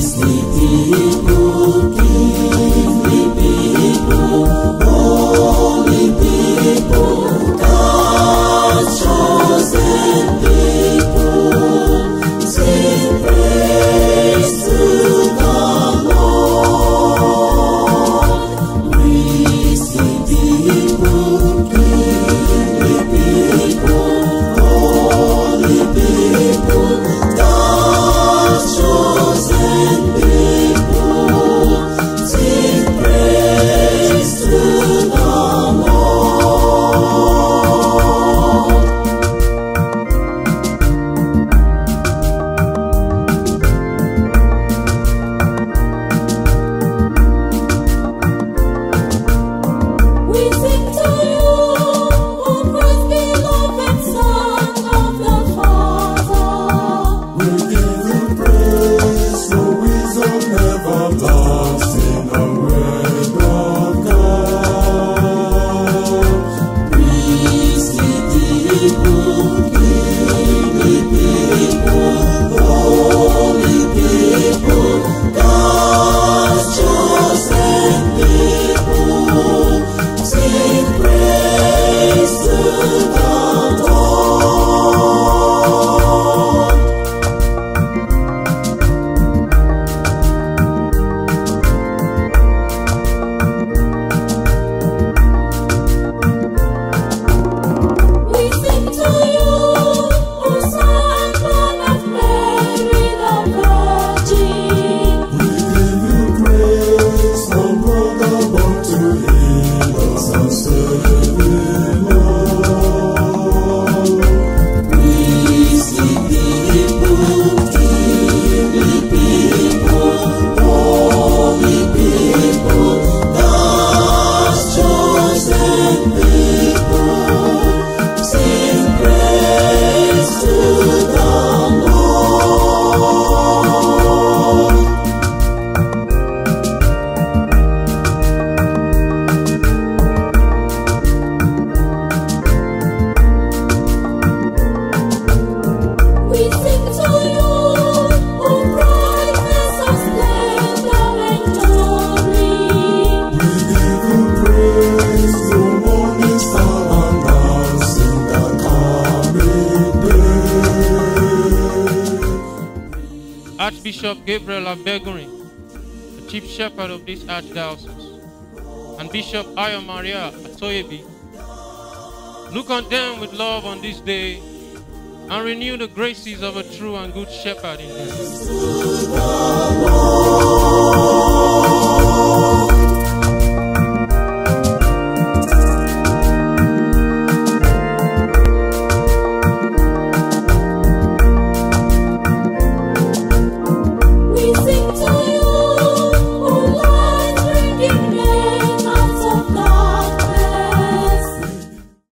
песни и путь. Archbishop Gabriel Abegunrin, the chief shepherd of this archdiocese, and Bishop Ayo Maria Atoyebi, look on them with love on this day and renew the graces of a true and good shepherd in them.